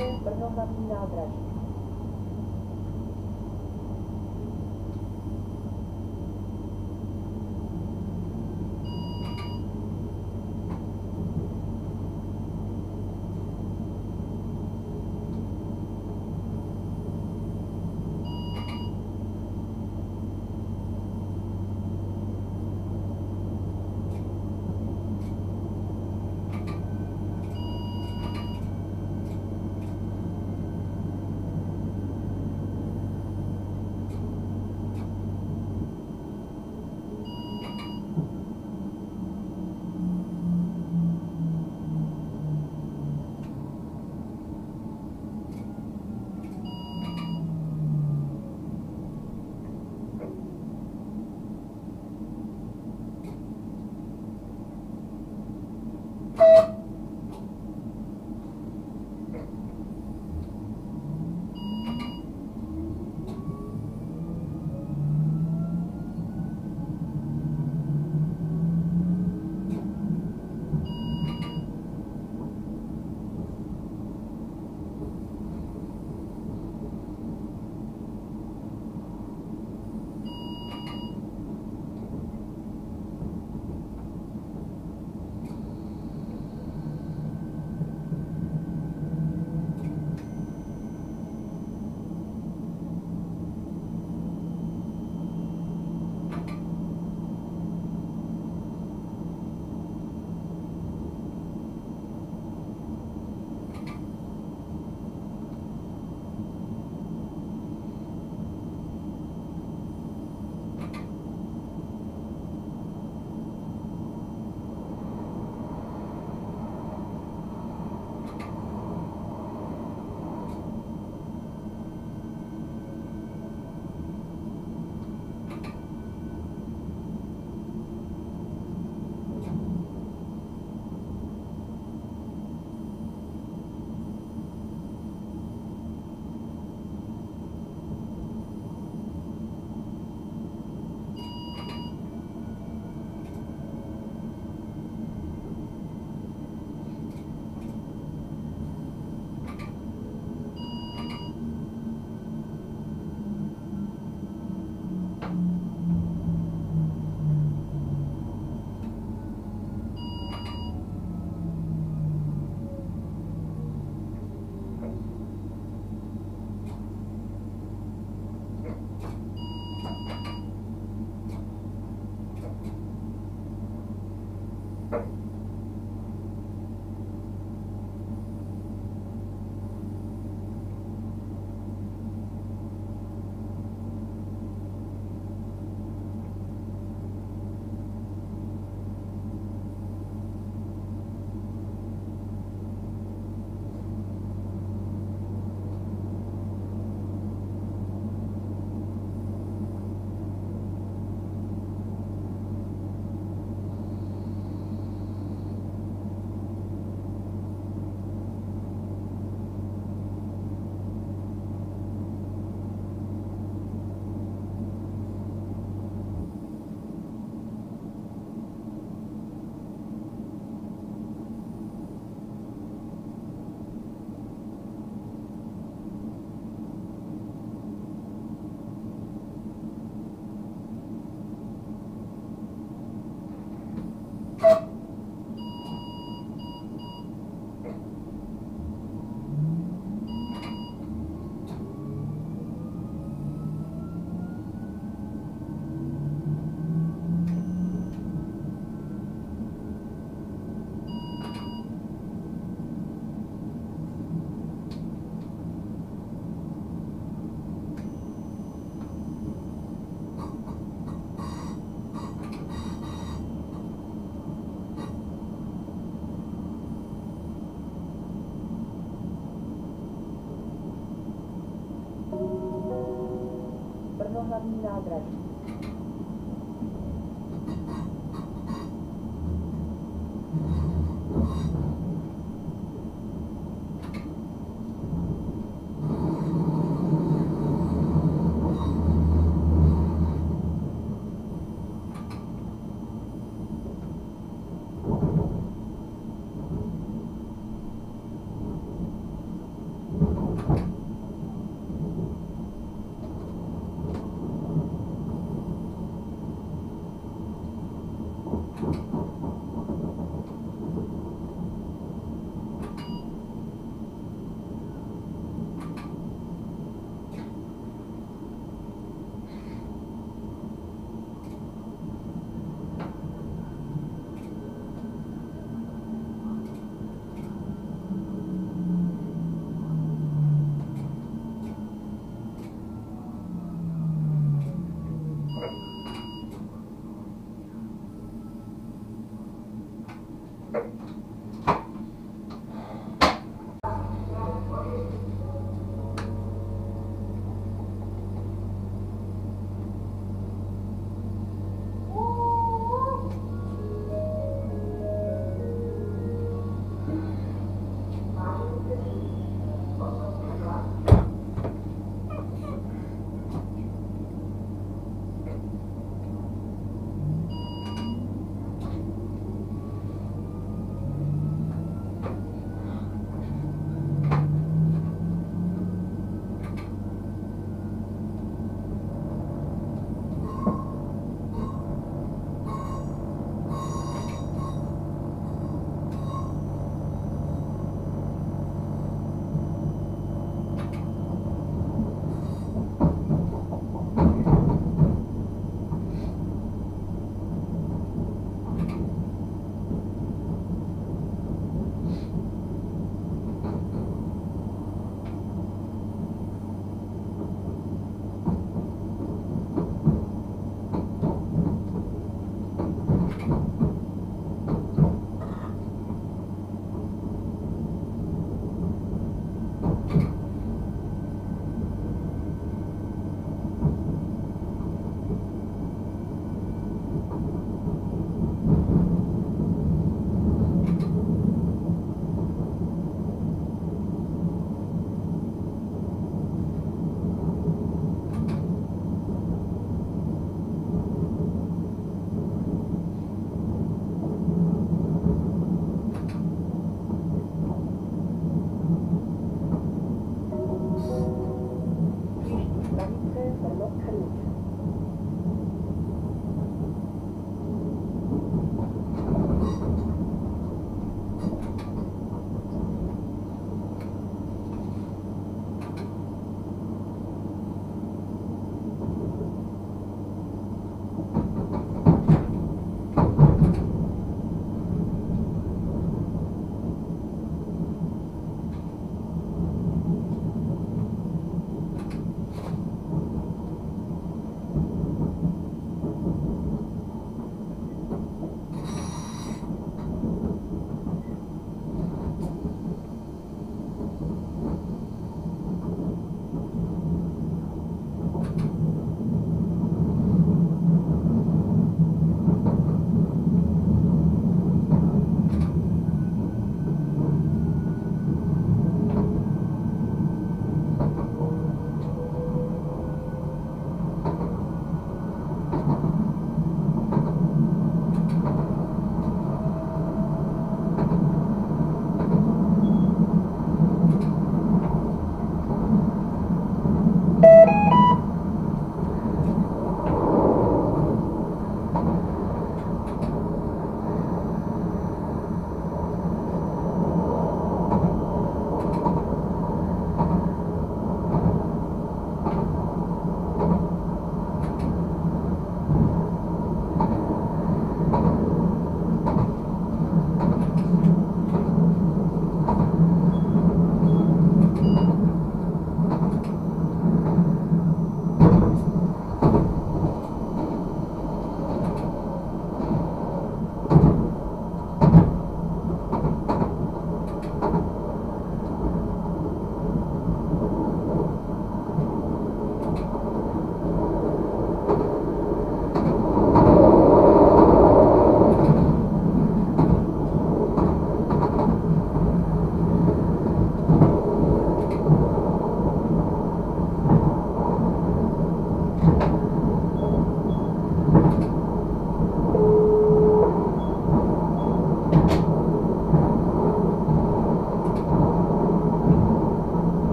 Proszę Pan na obrazie.